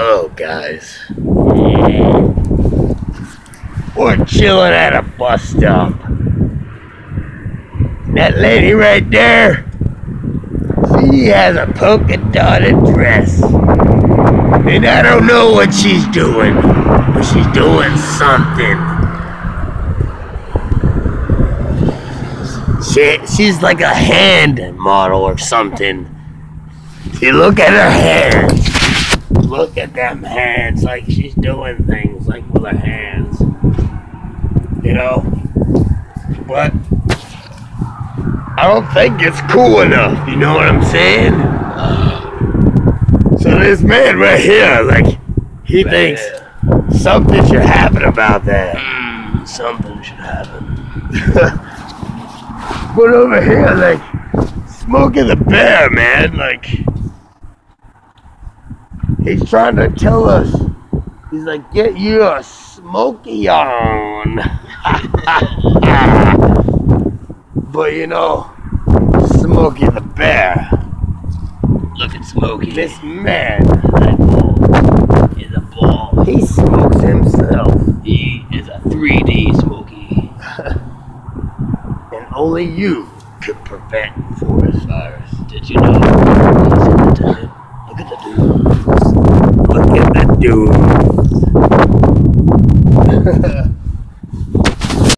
Hello, guys. We're chilling at a bus stop. That lady right there, she has a polka dotted dress. And I don't know what she's doing, but she's doing something. She, she's like a hand model or something. You look at her hands. Them hands, like she's doing things like with her hands. You know? But I don't think it's cool enough, you know what I'm saying? So this man right here, like, he thinks something should happen about that. Mm, something should happen. But over here, like, Smokey the Bear, man, like, he's trying to tell us, he's like, get you a Smokey on. but you know, Smokey the Bear, Look at Smokey. this man, is a ball. he smokes himself. He is a 3D Smokey. And only you could prevent forest fires. Did you know he's independent? Look at the dude.